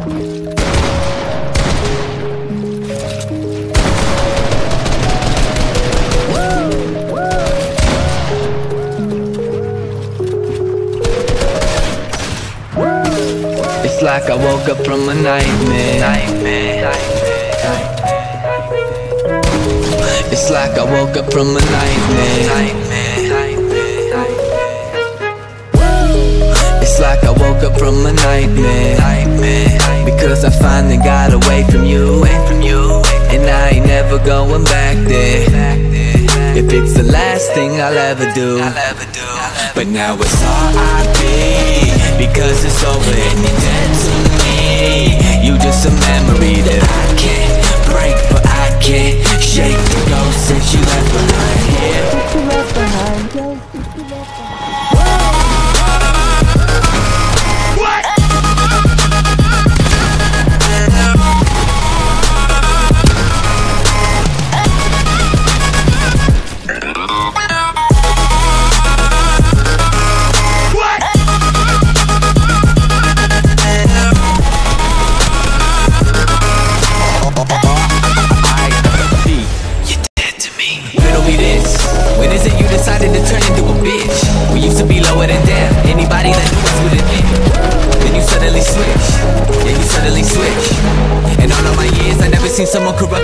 It's like I woke up from a nightmare. It's like I woke up from a nightmare. It's like I woke up from a nightmare. Because I finally got away from you. And I ain't never going back there. If it's the last thing I'll ever do. But now it's R.I.P. Because it's over and you're dead to me You're just a memory that I can't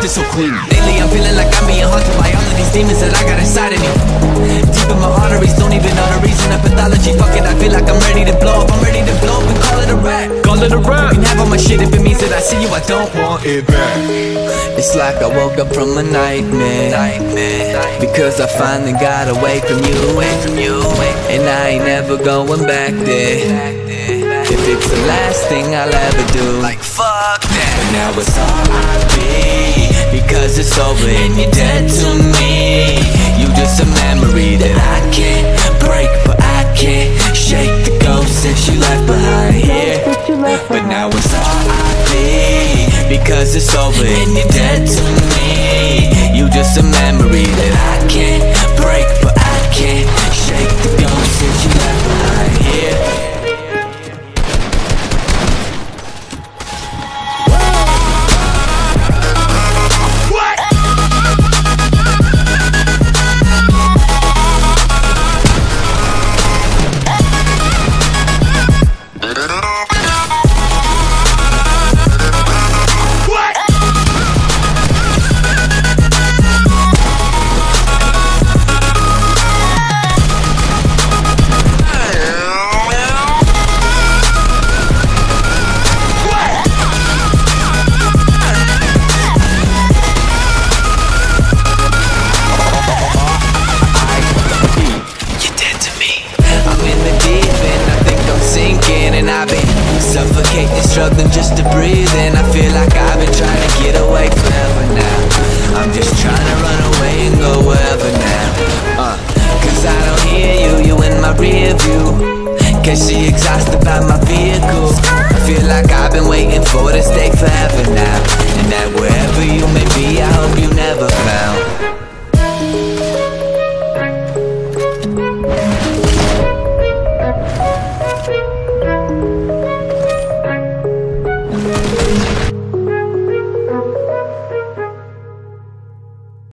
someone so quick Lately I'm feeling like I'm being haunted by all of these demons that I got inside of me Deep in my arteries Don't even know the reason of pathology Fuck it, I feel like I'm ready to blow up I'm ready to blow up and call it a rap Call it a rap. You can have all my shit if it means that I see you I don't want it back. it's like I woke up from a nightmare. Because I finally got away from you. away from you, And I ain't never going back there. If it's the last thing I'll ever do. Like fuck that. But now it's R.I.P. Because it's over and you're dead to me. You just a memory that I can't break, but I can't shake the ghost since you left behind here. But now it's R.I.P. Because it's over and you're dead to me You just a memory that I can't break But I can't struggling just to breathe And I feel like I've been trying to get away forever now. I'm just trying to run away and go wherever now. Uh, Cause I don't hear you, you in my rear view. Cause she exhausted by my vehicle. I feel like I've been waiting for this day forever now